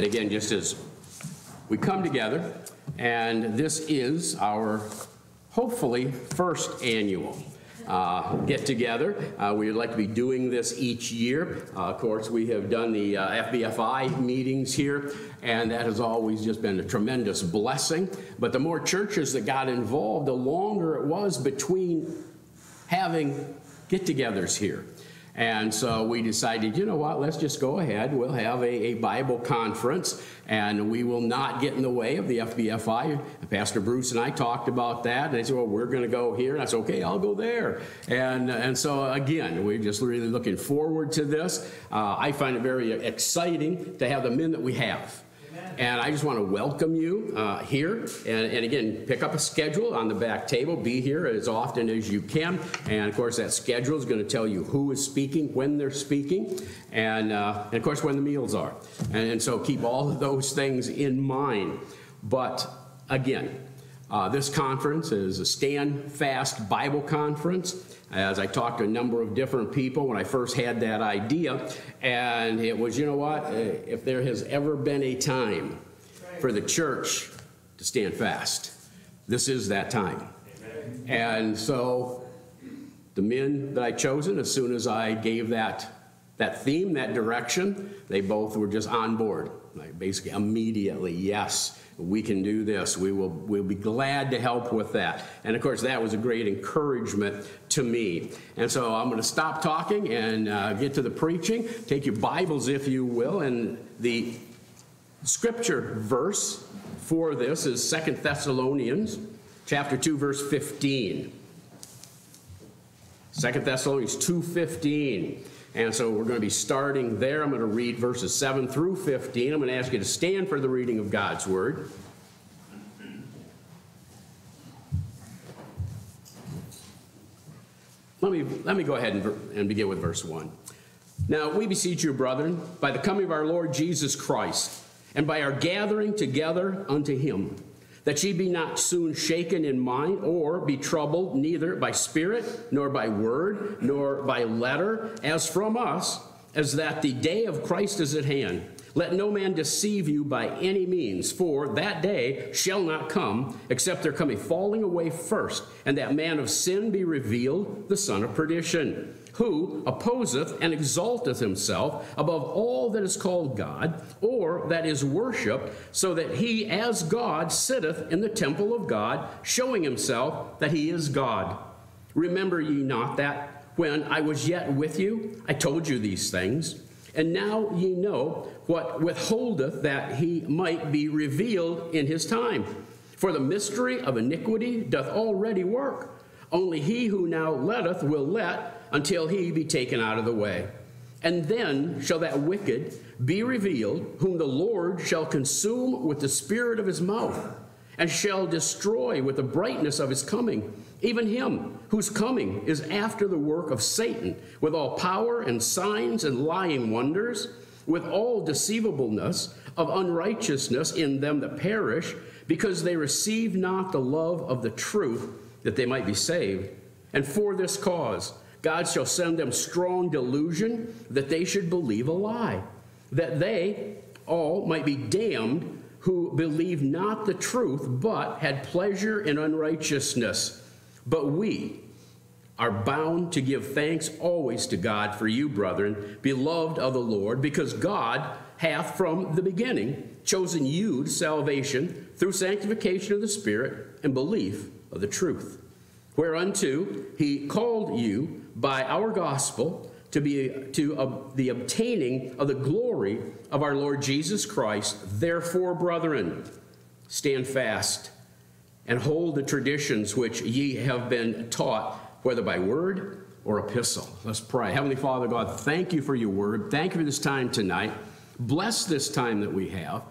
And again, just as we come together, and this is our hopefully first annual uh, get together. Uh, we would like to be doing this each year. Uh, of course, we have done the uh, FBFI meetings here, and that has always just been a tremendous blessing. But the more churches that got involved, the longer it was between having get togethers here. And so we decided, you know what, let's just go ahead. We'll have a, a, Bible conference and we will not get in the way of the FBFI. Pastor Bruce and I talked about that. And they said, well, we're going to go here. And I said, okay, I'll go there. And, and so again, we're just really looking forward to this. Uh, I find it very exciting to have the men that we have. And I just want to welcome you uh, here. And, and, again, pick up a schedule on the back table. Be here as often as you can. And of course, that schedule is going to tell you who is speaking, when they're speaking, and, uh, and of course, when the meals are. And, and, so keep all of those things in mind. But again, uh, this conference is a Stand Fast Bible Conference as I talked to a number of different people when I first had that idea. And it was, you know what? Uh, if there has ever been a time for the church to stand fast, this is that time. And so the men that I chosen, as soon as I gave that, that theme, that direction, they both were just on board. Like basically immediately, yes we can do this. We will we'll be glad to help with that. And of course, that was a great encouragement to me. And so I'm going to stop talking and uh, get to the preaching. Take your Bibles, if you will. And the scripture verse for this is Second Thessalonians chapter 2, verse 15. Second Thessalonians 2.15. And so we're going to be starting there. I'm going to read verses 7 through 15. I'm going to ask you to stand for the reading of God's Word. Let me, let me go ahead and, and begin with verse 1. Now we beseech you, brethren, by the coming of our Lord Jesus Christ, and by our gathering together unto him that ye be not soon shaken in mind, or be troubled neither by spirit, nor by word, nor by letter, as from us, as that the day of Christ is at hand. Let no man deceive you by any means, for that day shall not come, except there come a falling away first, and that man of sin be revealed, the son of perdition who opposeth and exalteth himself above all that is called God, or that is worshipped, so that he as God sitteth in the temple of God, showing himself that he is God. Remember ye not that when I was yet with you, I told you these things? And now ye know what withholdeth that he might be revealed in his time. For the mystery of iniquity doth already work. Only he who now letteth will let until he be taken out of the way. And then shall that wicked be revealed, whom the Lord shall consume with the spirit of his mouth, and shall destroy with the brightness of his coming, even him whose coming is after the work of Satan, with all power and signs and lying wonders, with all deceivableness of unrighteousness in them that perish, because they receive not the love of the truth, that they might be saved. And for this cause, God shall send them strong delusion that they should believe a lie, that they all might be damned who believe not the truth, but had pleasure in unrighteousness. But we are bound to give thanks always to God for you, brethren, beloved of the Lord, because God hath from the beginning chosen you to salvation through sanctification of the Spirit and belief of the truth whereunto he called you by our gospel to be to uh, the obtaining of the glory of our Lord Jesus Christ. Therefore, brethren, stand fast and hold the traditions which ye have been taught, whether by word or epistle. Let's pray. Heavenly Father God, thank you for your word. Thank you for this time tonight. Bless this time that we have.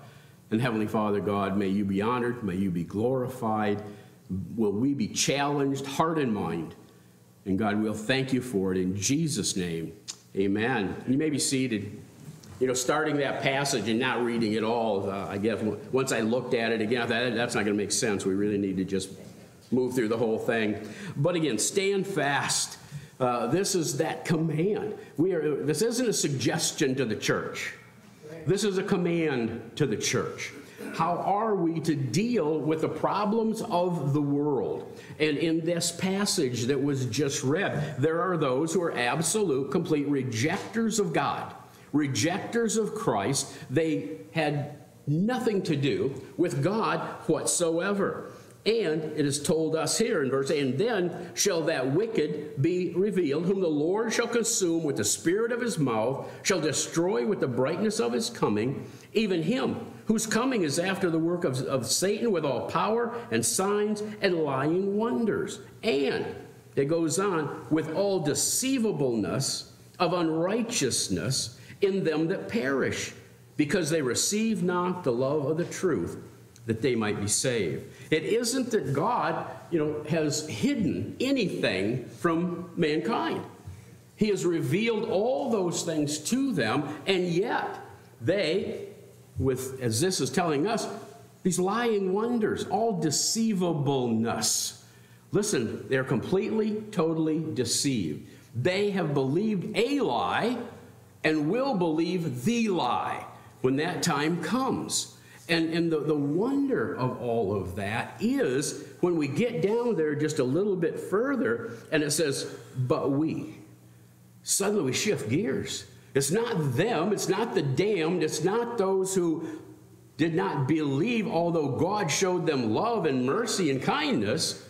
And Heavenly Father God, may you be honored, may you be glorified will we be challenged, heart and mind. And God, we'll thank you for it in Jesus' name. Amen. You may be seated. You know, starting that passage and not reading it all, uh, I guess once I looked at it again, that, that's not going to make sense. We really need to just move through the whole thing. But again, stand fast. Uh, this is that command. We are. This isn't a suggestion to the church. This is a command to the church. How are we to deal with the problems of the world? And in this passage that was just read, there are those who are absolute, complete rejectors of God, rejectors of Christ. They had nothing to do with God whatsoever. And it is told us here in verse 8, and then shall that wicked be revealed, whom the Lord shall consume with the spirit of his mouth, shall destroy with the brightness of his coming, even him whose coming is after the work of, of Satan with all power and signs and lying wonders. And it goes on, with all deceivableness of unrighteousness in them that perish, because they receive not the love of the truth, that they might be saved. It isn't that God, you know, has hidden anything from mankind. He has revealed all those things to them, and yet they, with as this is telling us, these lying wonders, all deceivableness. Listen, they're completely, totally deceived. They have believed a lie and will believe the lie when that time comes. And, and the, the wonder of all of that is when we get down there just a little bit further and it says, but we. Suddenly we shift gears. It's not them, it's not the damned, it's not those who did not believe, although God showed them love and mercy and kindness.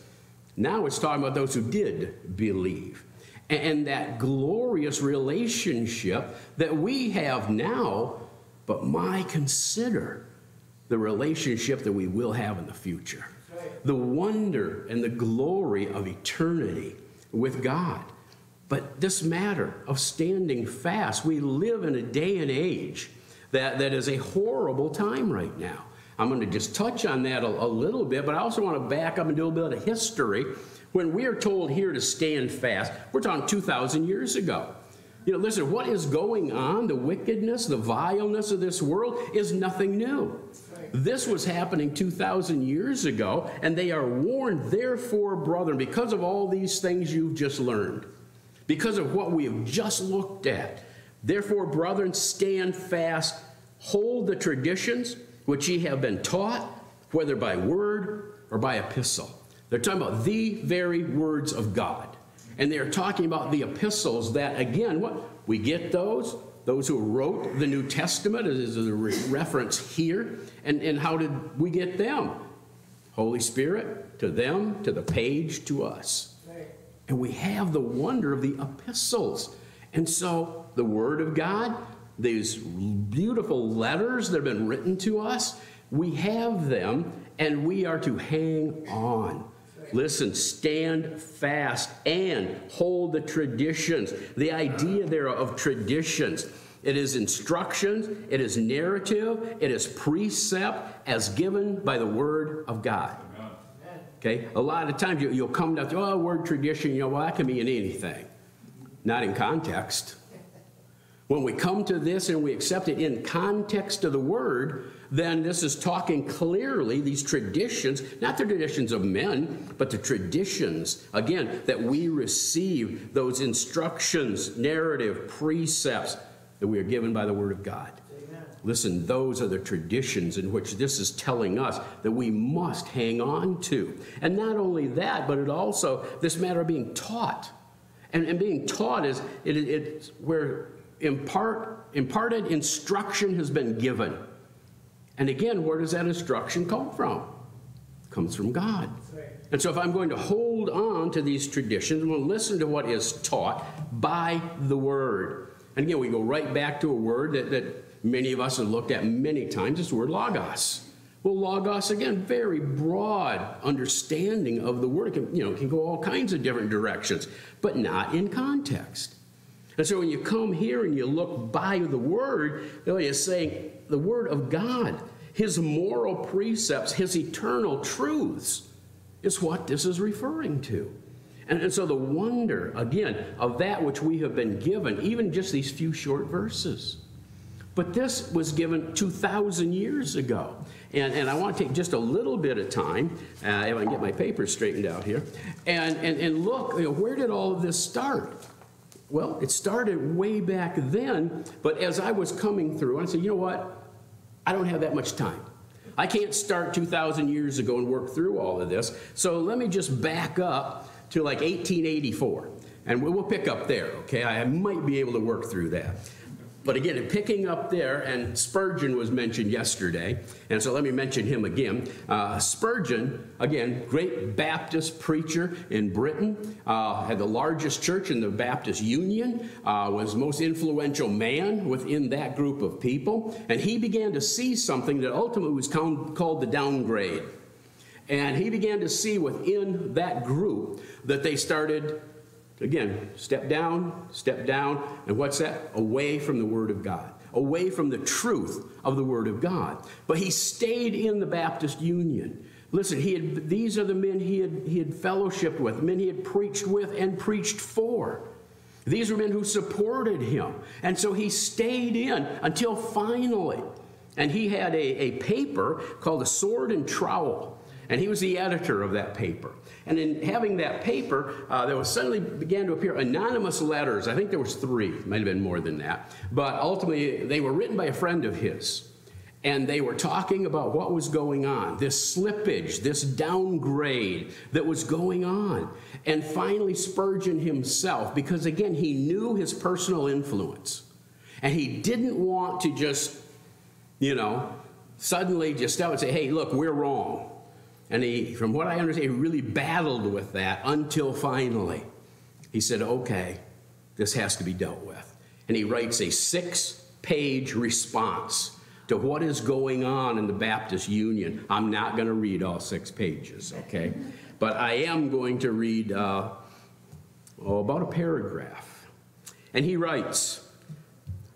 Now it's talking about those who did believe. And that glorious relationship that we have now, but my consider the relationship that we will have in the future. The wonder and the glory of eternity with God. But this matter of standing fast, we live in a day and age that, that is a horrible time right now. I'm going to just touch on that a, a little bit, but I also want to back up and do a bit of history. When we are told here to stand fast, we're talking 2,000 years ago. You know, listen, what is going on, the wickedness, the vileness of this world, is nothing new. This was happening 2,000 years ago, and they are warned, therefore, brethren, because of all these things you've just learned, because of what we have just looked at, therefore, brethren, stand fast, hold the traditions which ye have been taught, whether by word or by epistle. They're talking about the very words of God. And they're talking about the epistles that, again, what? We get those those who wrote the New Testament is a reference here. And, and how did we get them? Holy Spirit to them, to the page, to us. And we have the wonder of the epistles. And so the Word of God, these beautiful letters that have been written to us, we have them and we are to hang on. Listen, stand fast and hold the traditions. The idea there of traditions. It is instructions, it is narrative, it is precept as given by the Word of God. Okay? A lot of times you, will come down to, oh, word tradition, you know, well, that can mean anything. Not in context. When we come to this and we accept it in context of the Word, then this is talking clearly, these traditions, not the traditions of men, but the traditions, again, that we receive those instructions, narrative, precepts that we are given by the Word of God. Listen, those are the traditions in which this is telling us that we must hang on to. And not only that, but it also, this matter of being taught. And, and being taught is it, it, where impart, imparted instruction has been given. And again, where does that instruction come from? It comes from God. And so if I'm going to hold on to these traditions, I'm going to listen to what is taught by the Word. And again, we go right back to a word that, that many of us have looked at many times, it's the word logos. Well, logos, again, very broad understanding of the word. It can, you know, can go all kinds of different directions, but not in context. And so when you come here and you look by the word, you're saying the word of God, his moral precepts, his eternal truths is what this is referring to. And, and so the wonder, again, of that which we have been given, even just these few short verses. But this was given 2,000 years ago. And, and I want to take just a little bit of time, uh, if I can get my papers straightened out here, and, and, and look, you know, where did all of this start? Well, it started way back then, but as I was coming through, I said, you know what? I don't have that much time. I can't start 2,000 years ago and work through all of this. So let me just back up to like 1884. And we'll pick up there, okay? I might be able to work through that. But again, picking up there, and Spurgeon was mentioned yesterday, and so let me mention him again. Uh, Spurgeon, again, great Baptist preacher in Britain, uh, had the largest church in the Baptist Union, uh, was most influential man within that group of people, and he began to see something that ultimately was called the downgrade. And he began to see within that group that they started Again, step down, step down, and what's that? Away from the Word of God, away from the truth of the Word of God. But he stayed in the Baptist Union. Listen, he had, these are the men he had, he had fellowshipped with, men he had preached with and preached for. These were men who supported him. And so he stayed in until finally, and he had a, a paper called the Sword and Trowel. And he was the editor of that paper. And in having that paper, uh, there was suddenly began to appear anonymous letters. I think there was three, might have been more than that. But ultimately, they were written by a friend of his. And they were talking about what was going on, this slippage, this downgrade that was going on. And finally, Spurgeon himself, because again, he knew his personal influence. And he didn't want to just, you know, suddenly just out and say, hey, look, we're wrong. And he, from what I understand, he really battled with that until finally he said, okay, this has to be dealt with. And he writes a six page response to what is going on in the Baptist Union. I'm not going to read all six pages, okay? But I am going to read uh, oh, about a paragraph. And he writes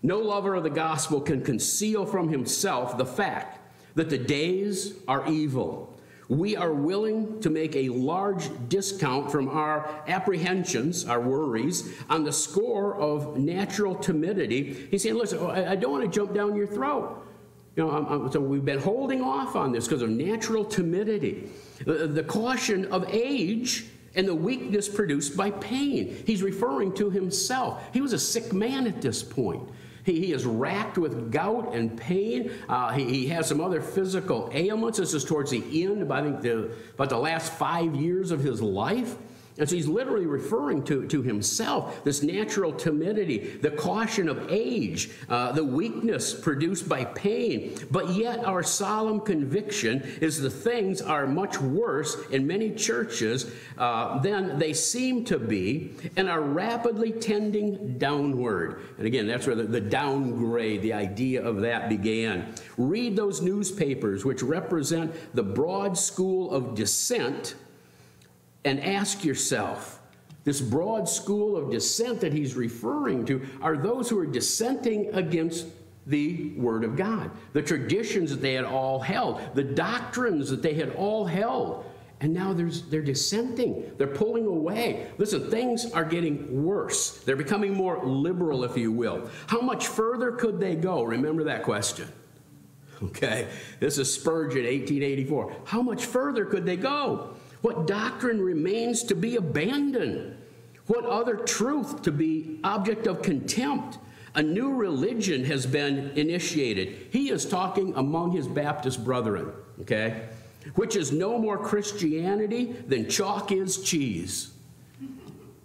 No lover of the gospel can conceal from himself the fact that the days are evil we are willing to make a large discount from our apprehensions, our worries, on the score of natural timidity. He's saying, listen, I don't want to jump down your throat. You know, I'm, I'm, so we've been holding off on this because of natural timidity. The, the caution of age and the weakness produced by pain. He's referring to himself. He was a sick man at this point. He, he is racked with gout and pain. Uh, he, he, has some other physical ailments. This is towards the end, I think, the, about the last five years of his life. And so he's literally referring to, to himself, this natural timidity, the caution of age, uh, the weakness produced by pain. But yet, our solemn conviction is the things are much worse in many churches uh, than they seem to be and are rapidly tending downward. And again, that's where the, the downgrade, the idea of that began. Read those newspapers, which represent the broad school of dissent and ask yourself this broad school of dissent that he's referring to are those who are dissenting against the Word of God, the traditions that they had all held, the doctrines that they had all held. And now they're dissenting. They're pulling away. Listen, things are getting worse. They're becoming more liberal, if you will. How much further could they go? Remember that question. Okay, this is Spurgeon, 1884. How much further could they go? What doctrine remains to be abandoned? What other truth to be object of contempt? A new religion has been initiated. He is talking among his Baptist brethren, okay? Which is no more Christianity than chalk is cheese. He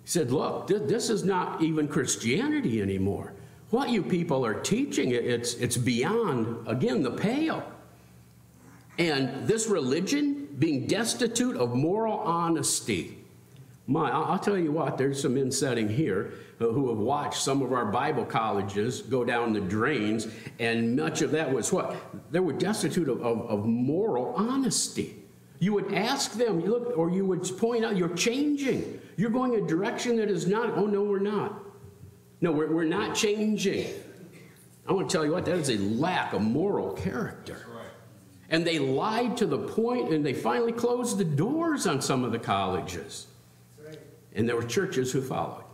said, Look, this is not even Christianity anymore. What you people are teaching, it's, it's beyond, again, the pale. And this religion being destitute of moral honesty. My, I'll tell you what, there's some men sitting here uh, who have watched some of our Bible colleges go down the drains, and much of that was what? They were destitute of, of, of moral honesty. You would ask them, you look, or you would point out, you're changing. You're going a direction that is not, oh, no, we're not. No, we're, we're not changing. I want to tell you what, that is a lack of moral character. And they lied to the point, and they finally closed the doors on some of the colleges. And there were churches who followed.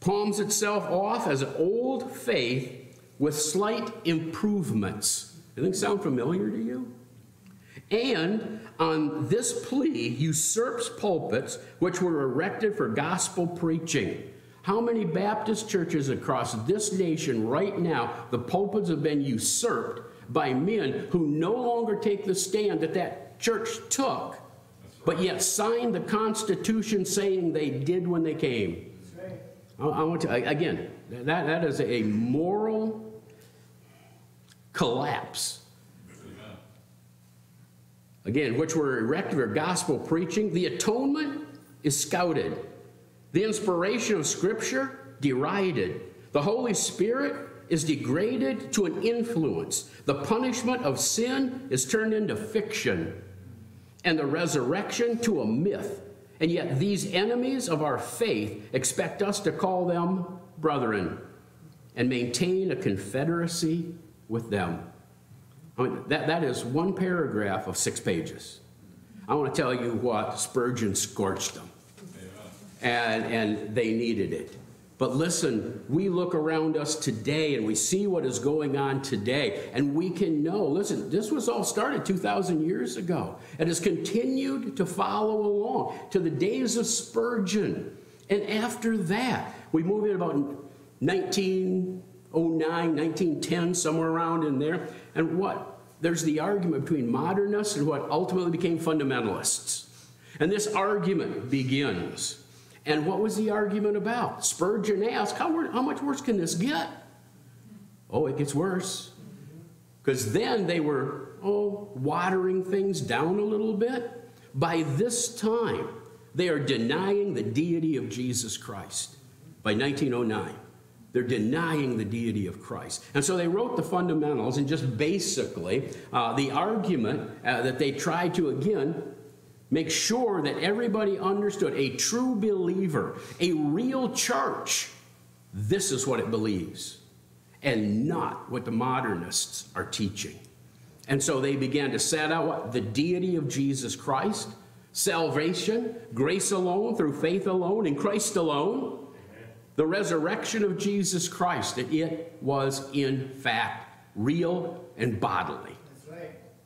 Palms itself off as an old faith with slight improvements. Anything sound familiar to you? And on this plea, usurps pulpits which were erected for gospel preaching. How many Baptist churches across this nation right now, the pulpits have been usurped by men who no longer take the stand that that church took, but yet signed the Constitution saying they did when they came? I, want to, again, that, that is a moral collapse. Again, which were erected or gospel preaching. The atonement is scouted. The inspiration of Scripture, derided. The Holy Spirit is degraded to an influence. The punishment of sin is turned into fiction. And the resurrection to a myth. And yet, these enemies of our faith expect us to call them brethren and maintain a confederacy with them. I mean, that, that is one paragraph of six pages. I want to tell you what Spurgeon scorched them and, and they needed it. But listen, we look around us today and we see what is going on today, and we can know listen, this was all started 2,000 years ago and has continued to follow along to the days of Spurgeon. And after that, we move in about 1909, 1910, somewhere around in there. And what? There's the argument between modernists and what ultimately became fundamentalists. And this argument begins. And what was the argument about? Spurgeon asked, How, how much worse can this get? Oh, it gets worse. Because then they were, oh, watering things down a little bit. By this time, they are denying the deity of Jesus Christ. By 1909, they're denying the deity of Christ. And so they wrote the fundamentals, and just basically, uh, the argument uh, that they tried to, again, make sure that everybody understood a true believer, a real church, this is what it believes, and not what the modernists are teaching. And so they began to set out what? The deity of Jesus Christ, salvation, grace alone, through faith alone, in Christ alone, the resurrection of Jesus Christ, that it was in fact real and bodily.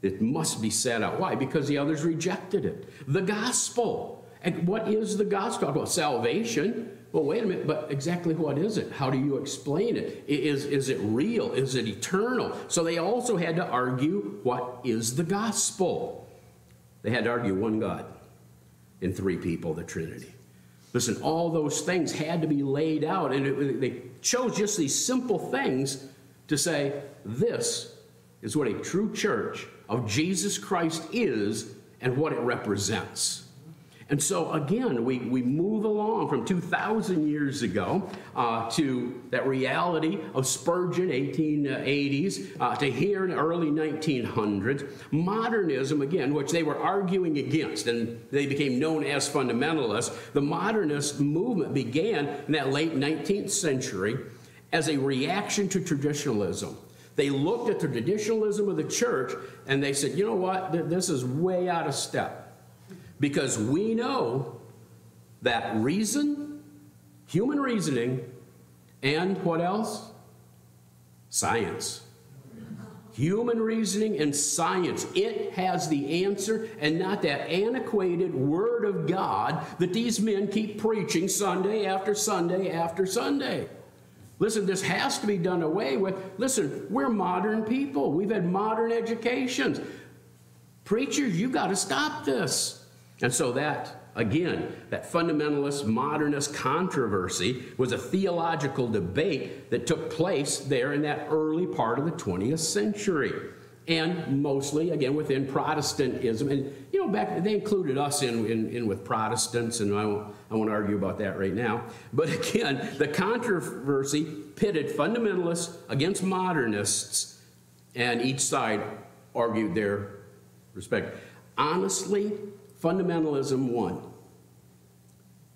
It must be set out. Why? Because the others rejected it. The gospel. And what is the gospel? Well, salvation. Well, wait a minute, but exactly what is it? How do you explain it? Is, is it real? Is it eternal? So they also had to argue what is the gospel? They had to argue one God in three people, the Trinity. Listen, all those things had to be laid out, and it, they chose just these simple things to say, this is what a true church of Jesus Christ is and what it represents. And so, again, we, we move along from 2,000 years ago uh, to that reality of Spurgeon, 1880s, uh, to here in the early 1900s. Modernism, again, which they were arguing against, and they became known as fundamentalists. The modernist movement began in that late 19th century as a reaction to traditionalism. They looked at the traditionalism of the church and they said, you know what, this is way out of step. Because we know that reason, human reasoning, and what else? Science. Human reasoning and science. It has the answer and not that antiquated word of God that these men keep preaching Sunday after Sunday after Sunday. Listen, this has to be done away with. Listen, we're modern people. We've had modern educations. Preachers, you got to stop this. And so that, again, that fundamentalist modernist controversy was a theological debate that took place there in that early part of the 20th century. And mostly, again, within Protestantism. And, you know, back they included us in, in, in with Protestants, and I won't, I won't argue about that right now. But again, the controversy pitted fundamentalists against modernists, and each side argued their respect. Honestly, fundamentalism won,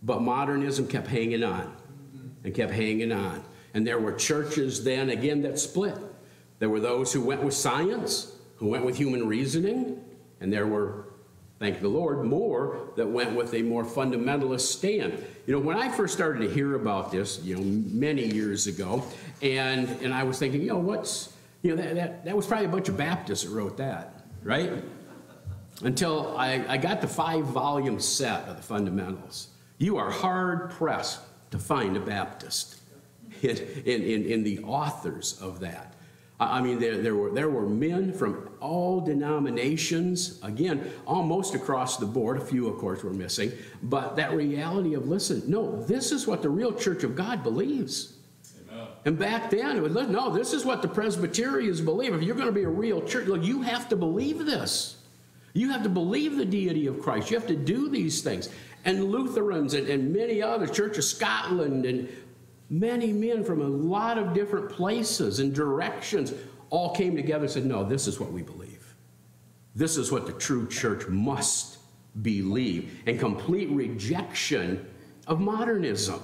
but modernism kept hanging on and kept hanging on. And there were churches then, again, that split. There were those who went with science, who went with human reasoning, and there were thank the Lord, more that went with a more fundamentalist stand. You know, when I first started to hear about this, you know, many years ago, and, and I was thinking, you know, what's, you know, that, that, that was probably a bunch of Baptists that wrote that, right? Until I, I got the five volume set of the fundamentals. You are hard pressed to find a Baptist in, in, in, in the authors of that. I mean, there, there, were, there were men from all denominations, again, almost across the board. A few, of course, were missing. But that reality of, listen, no, this is what the real church of God believes. Amen. And back then, it was, no, this is what the Presbyterians believe. If you're going to be a real church, look, you have to believe this. You have to believe the deity of Christ. You have to do these things. And Lutherans and, and many other, Church of Scotland and Many men from a lot of different places and directions all came together and said, No, this is what we believe. This is what the true church must believe, and complete rejection of modernism.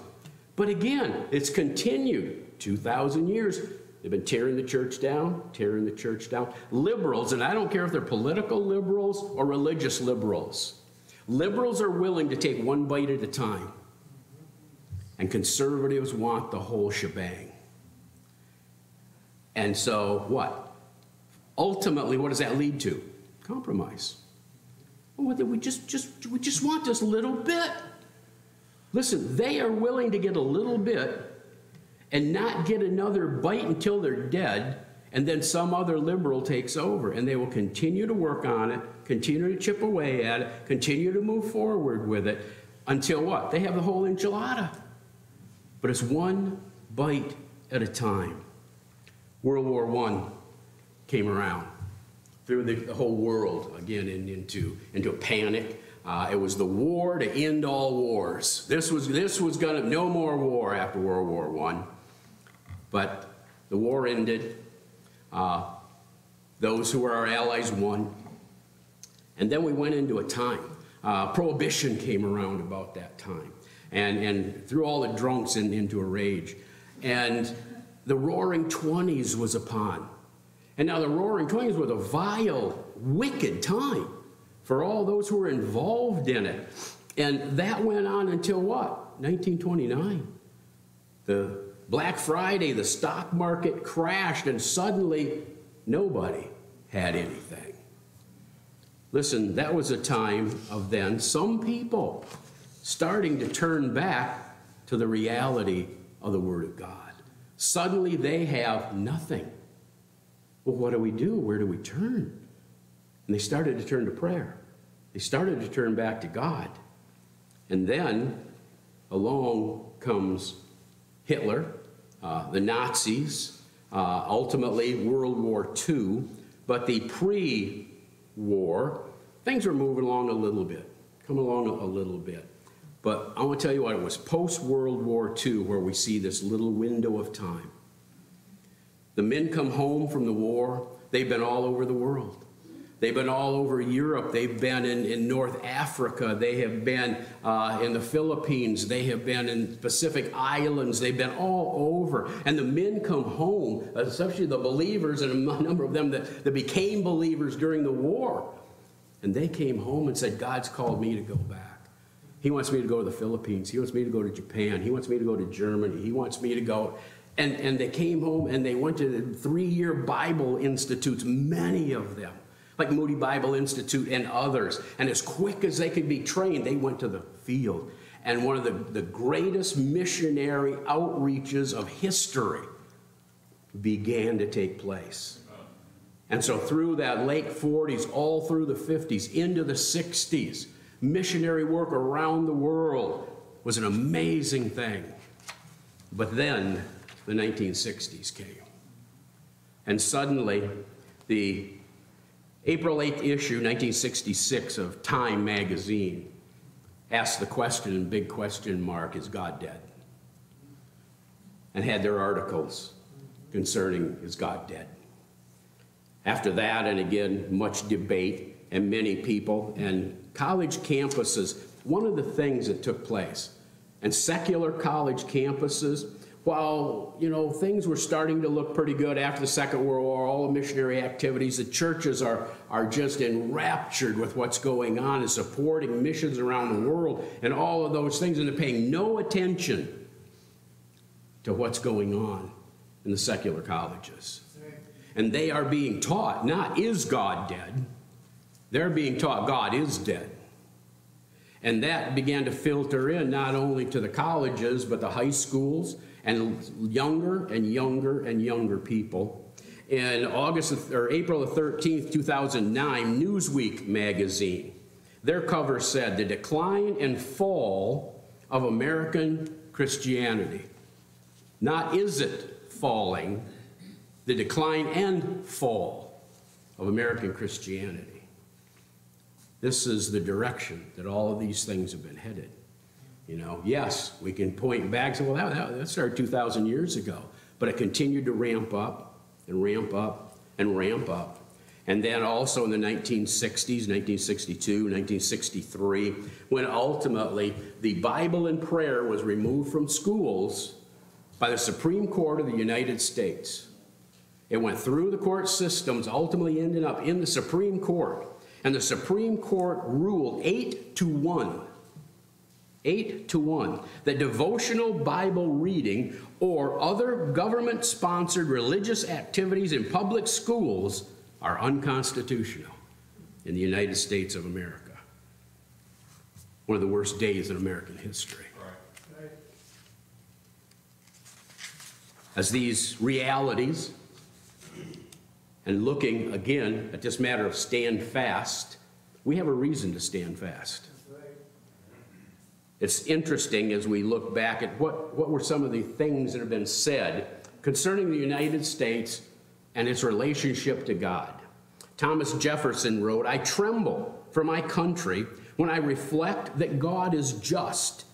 But again, it's continued 2,000 years. They've been tearing the church down, tearing the church down. Liberals, and I don't care if they're political liberals or religious liberals, liberals are willing to take one bite at a time and conservatives want the whole shebang. And so, what? Ultimately, what does that lead to? Compromise. Oh, well, we just, just, we just want this little bit. Listen, they are willing to get a little bit and not get another bite until they're dead, and then some other liberal takes over, and they will continue to work on it, continue to chip away at it, continue to move forward with it until what? They have the whole enchilada but it's one bite at a time. World War I came around, threw the, the whole world again in, into, into a panic. Uh, it was the war to end all wars. This was, this was to, no more war after World War I. But the war ended. Uh, those who were our allies won. And then we went into a time. Uh, prohibition came around about that time and, and threw all the drunks in, into a rage. And the roaring 20s was upon. And now the roaring 20s was a vile, wicked time for all those who were involved in it. And that went on until what? 1929. The Black Friday, the stock market crashed, and suddenly nobody had anything. Listen, that was a time of then some people starting to turn back to the reality of the Word of God. Suddenly they have nothing. Well, what do we do? Where do we turn? And they started to turn to prayer. They started to turn back to God. And then along comes Hitler, uh, the Nazis, uh, ultimately World War II. But the pre war, things were moving along a little bit, coming along a little bit. But I want to tell you what, it was post World War II where we see this little window of time. The men come home from the war, they've been all over the world. They've been all over Europe. They've been in, in North Africa. They have been uh, in the Philippines. They have been in Pacific Islands. They've been all over. And the men come home, especially the believers, and a number of them that, that became believers during the war. And they came home and said, God's called me to go back. He wants me to go to the Philippines. He wants me to go to Japan. He wants me to go to Germany. He wants me to go. And, and they came home and they went to the three year Bible institutes, many of them, like Moody Bible Institute and others. And as quick as they could be trained, they went to the field. And one of the, the greatest missionary outreaches of history began to take place. And so, through that late 40s, all through the 50s, into the 60s, missionary work around the world was an amazing thing. But then the 1960s came. And suddenly, the April 8th issue, 1966, of Time magazine asked the question, big question mark, is God dead? And had their articles concerning, is God dead? After that, and again, much debate, and many people, and college campuses, one of the things that took place, and secular college campuses, while you know things were starting to look pretty good after the Second World War, all the missionary activities, the churches are are just enraptured with what's going on and supporting missions around the world and all of those things, and they're paying no attention to what's going on in the secular colleges. And they are being taught not is God dead, they're being taught God is dead. And that began to filter in not only to the colleges, but the high schools and younger and younger and younger people. In August or April the 13th, 2009, Newsweek magazine, their cover said the decline and fall of American Christianity. Not is it falling, the decline and fall of American Christianity. This is the direction that all of these things have been headed. You know, yes, we can point back and say, well, that, that started 2,000 years ago, but it continued to ramp up and ramp up and ramp up. And then also in the 1960s, 1962, 1963, when ultimately the Bible and prayer was removed from schools by the Supreme Court of the United States. It went through the court systems, ultimately ended up in the Supreme Court. And the Supreme Court ruled eight to one, eight to one, that devotional Bible reading or other government sponsored religious activities in public schools are unconstitutional in the United States of America. One of the worst days in American history. As these realities and looking again at this matter of stand fast, we have a reason to stand fast. It's interesting as we look back at what, what were some of the things that have been said concerning the United States and its relationship to God. Thomas Jefferson wrote, I tremble for my country when I reflect that God is just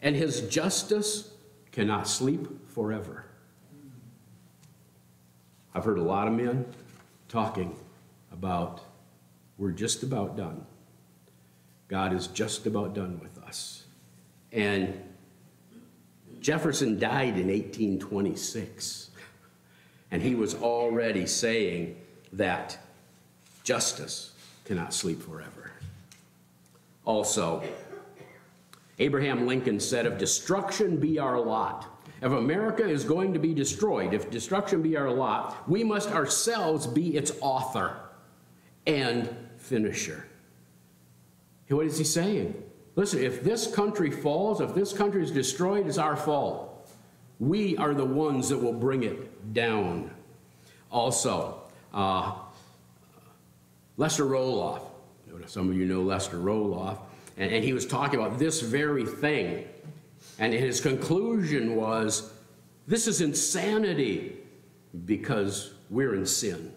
and his justice cannot sleep forever. I've heard a lot of men talking about we're just about done. God is just about done with us. And Jefferson died in 1826, and he was already saying that justice cannot sleep forever. Also, Abraham Lincoln said, If destruction be our lot, if America is going to be destroyed, if destruction be our lot, we must ourselves be its author and finisher. What is he saying? Listen, if this country falls, if this country is destroyed, it's our fault. We are the ones that will bring it down. Also, uh, Lester Roloff, some of you know Lester Roloff, and, and he was talking about this very thing and his conclusion was this is insanity because we're in sin.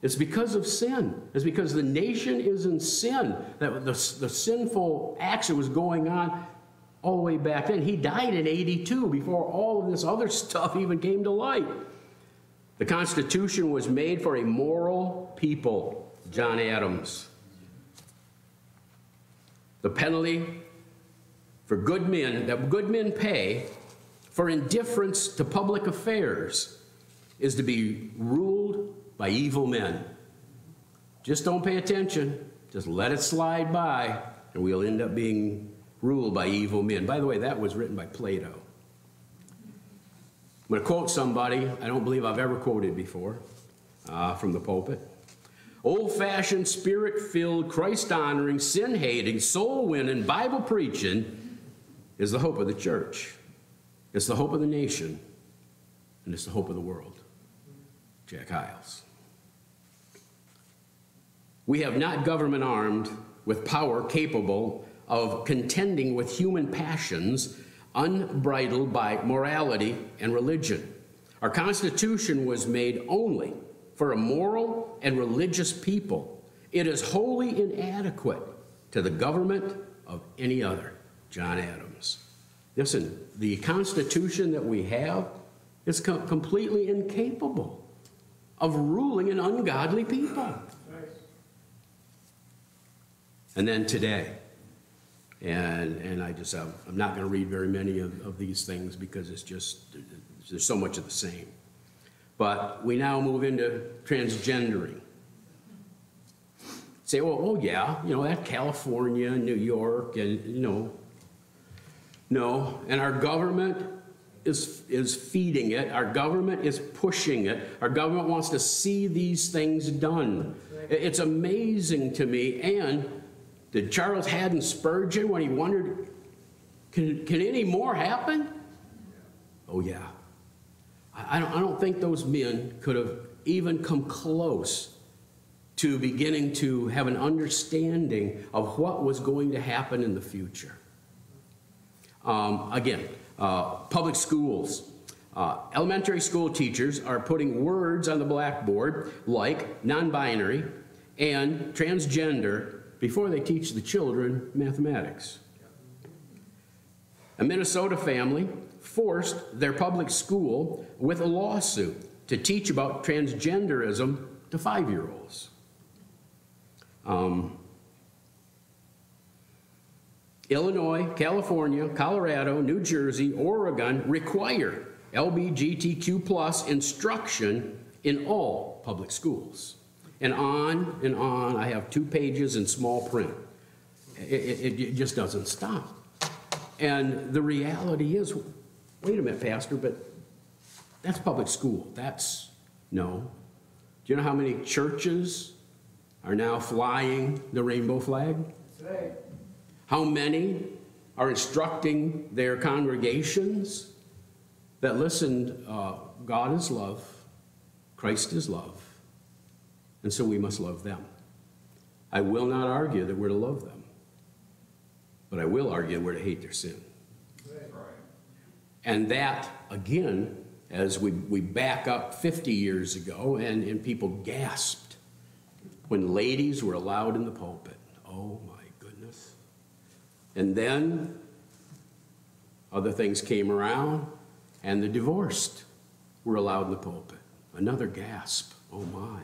It's because of sin. It's because the nation is in sin. That the, the sinful action was going on all the way back then. He died in 82 before all of this other stuff even came to light. The Constitution was made for a moral people, John Adams. The penalty for good men, that good men pay for indifference to public affairs is to be ruled by evil men. Just don't pay attention. Just let it slide by, and we'll end up being ruled by evil men. By the way, that was written by Plato. I'm going to quote somebody I don't believe I've ever quoted before uh, from the pulpit. Old fashioned, spirit filled, Christ honoring, sin hating, soul winning, Bible preaching is the hope of the church. It's the hope of the nation, and it's the hope of the world. Jack Hyles. We have not government armed with power capable of contending with human passions unbridled by morality and religion. Our Constitution was made only for a moral and religious people. It is wholly inadequate to the government of any other. John Adams. Listen, the Constitution that we have is co completely incapable of ruling an ungodly people. And then today, and, and I just, I'm not going to read very many of, of these things because it's just, there's so much of the same. But we now move into transgendering. Say, well, oh yeah, you know, that California, New York, and, you know, no, and our government is, is feeding it. Our government is pushing it. Our government wants to see these things done. It's amazing to me. And did Charles Haddon Spurgeon when he wondered, can, can any more happen? Oh, yeah. I, I, don't, I don't think those men could have even come close to beginning to have an understanding of what was going to happen in the future. Um, again, uh, public schools. Uh, elementary school teachers are putting words on the blackboard like non binary and transgender before they teach the children mathematics. A Minnesota family forced their public school with a lawsuit to teach about transgenderism to five year olds. Um, Illinois, California, Colorado, New Jersey, Oregon require LBGTQ plus instruction in all public schools. And on and on, I have two pages in small print. It, it, it just doesn't stop. And the reality is, wait a minute, Pastor, but that's public school. That's, no. Do you know how many churches are now flying the rainbow flag? That's right. How many are instructing their congregations that listen, uh, God is love, Christ is love, and so we must love them. I will not argue that we're to love them, but I will argue we're to hate their sin. And that, again, as we, we back up 50 years ago, and, and people gasped when ladies were allowed in the pulpit. Oh my. And then other things came around, and the divorced were allowed in the pulpit. Another gasp. Oh my.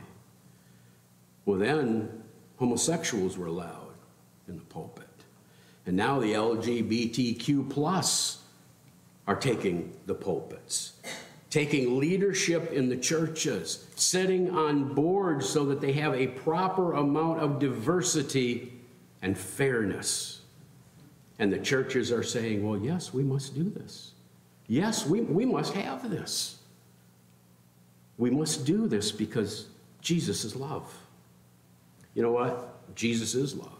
Well, then homosexuals were allowed in the pulpit. And now the LGBTQ plus are taking the pulpits, taking leadership in the churches, sitting on boards so that they have a proper amount of diversity and fairness. And the churches are saying, well, yes, we must do this. Yes, we, we must have this. We must do this because Jesus is love. You know what? Jesus is love.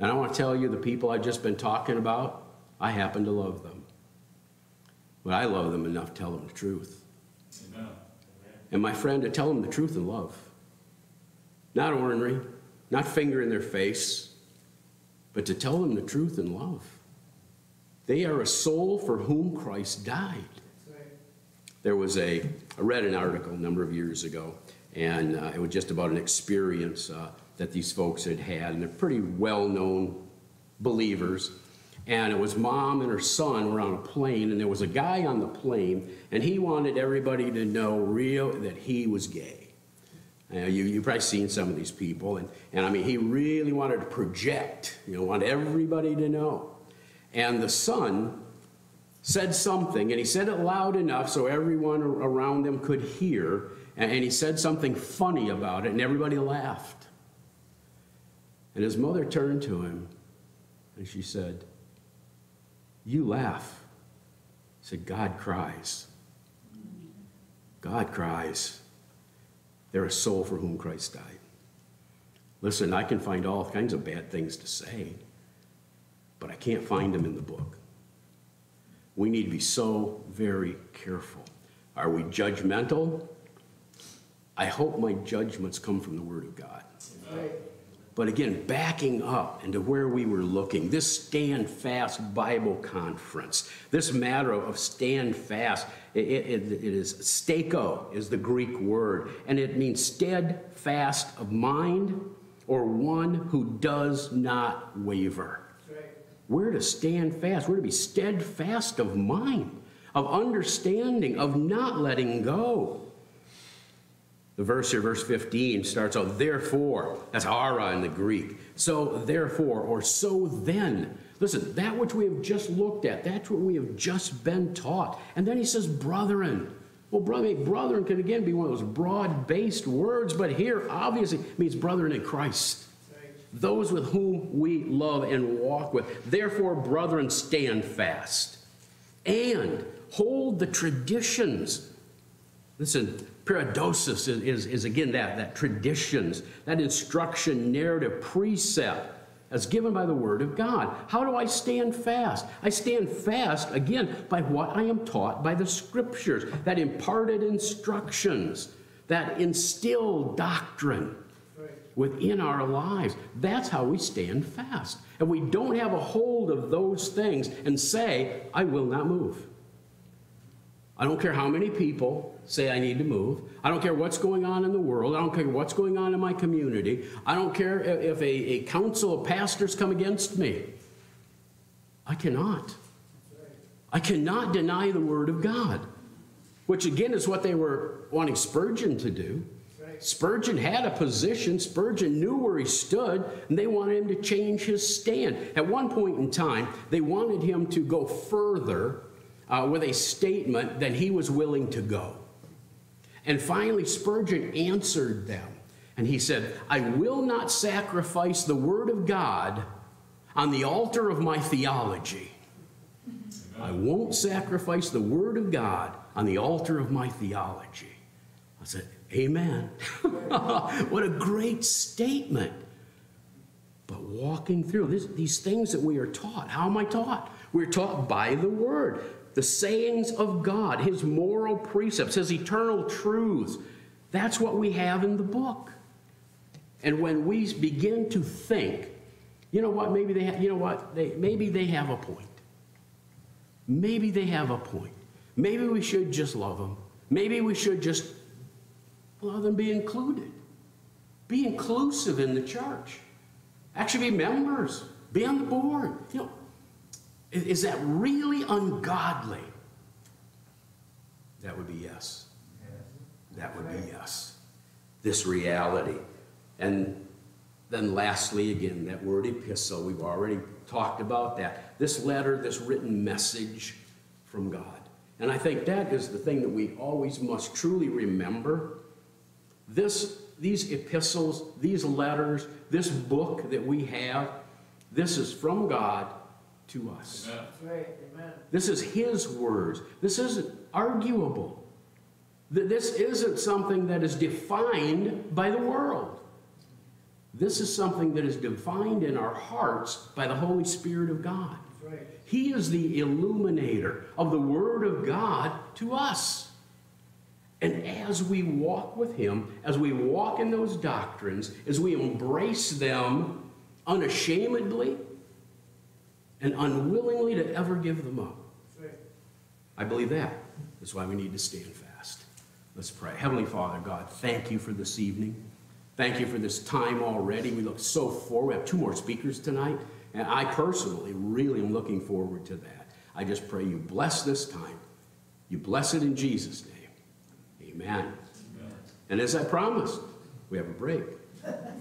And I want to tell you the people I've just been talking about, I happen to love them. But I love them enough to tell them the truth. Amen. And my friend, to tell them the truth in love. Not ornery, not finger in their face, but to tell them the truth in love. They are a soul for whom Christ died. There was a, I read an article a number of years ago, and uh, it was just about an experience uh, that these folks had had, and they're pretty well known believers. And it was mom and her son were on a plane, and there was a guy on the plane, and he wanted everybody to know real that he was gay. Uh, you, you've probably seen some of these people, and, and I mean, he really wanted to project, you know, want everybody to know. And the son said something, and he said it loud enough so everyone around them could hear, and he said something funny about it, and everybody laughed. And his mother turned to him, and she said, You laugh. He said, God cries. God cries. They're a soul for whom Christ died. Listen, I can find all kinds of bad things to say but I can't find them in the book. We need to be so very careful. Are we judgmental? I hope my judgments come from the Word of God. But again, backing up into where we were looking, this Stand Fast Bible Conference, this matter of stand fast, it, it, it is stako is the Greek word, and it means steadfast of mind or one who does not waver. We're to stand fast. We're to be steadfast of mind, of understanding, of not letting go. The verse here, verse 15, starts out, therefore, that's ara in the Greek. So, therefore, or so then. Listen, that which we have just looked at, that's what we have just been taught. And then he says, brethren. Well, brethren can again be one of those broad based words, but here obviously means brethren in Christ those with whom we love and walk with. Therefore, brethren, stand fast and hold the traditions. Listen, Paradosis is, is, is again that, that traditions, that instruction, narrative, precept as given by the Word of God. How do I stand fast? I stand fast, again, by what I am taught by the Scriptures, that imparted instructions, that instilled doctrine within our lives. That's how we stand fast. And we don't have a hold of those things and say, I will not move. I don't care how many people say I need to move. I don't care what's going on in the world. I don't care what's going on in my community. I don't care if a, a council of pastors come against me. I cannot. I cannot deny the Word of God, which again is what they were wanting Spurgeon to do. Spurgeon had a position, Spurgeon knew where he stood, and they wanted him to change his stand. At one point in time, they wanted him to go further uh, with a statement that he was willing to go. And finally, Spurgeon answered them, and he said, I will not sacrifice the Word of God on the altar of my theology. I won't sacrifice the Word of God on the altar of my theology. I said, Amen. what a great statement. But walking through this, these things that we are taught, how am I taught? We're taught by the Word the sayings of God, his moral precepts, his eternal truths. That's what we have in the book. And when we begin to think, you know what, maybe they have, you know what, they, maybe they have a point. Maybe they have a point. Maybe we should just love them. Maybe we should just let them be included. Be inclusive in the church. Actually be members. Be on the board. You know, is that really ungodly? That would be yes. That would be yes. This reality. And then, lastly, again, that word epistle, we've already talked about that. This letter, this written message from God. And I think that is the thing that we always must truly remember. This, these epistles, these letters, this book that we have, this is from God to us. Amen. This is His words. This isn't arguable. This isn't something that is defined by the world. This is something that is defined in our hearts by the Holy Spirit of God. Right. He is the illuminator of the Word of God to us. And as we walk with Him, as we walk in those doctrines, as we embrace them unashamedly, and unwillingly to ever give them up. I believe that. That's why we need to stand fast. Let's pray. Heavenly Father, God, thank you for this evening. Thank you for this time already. We look so forward. We have two more speakers tonight, and I personally really am looking forward to that. I just pray you bless this time. You bless it in Jesus' name. Amen. Amen. And as I promised, we have a break.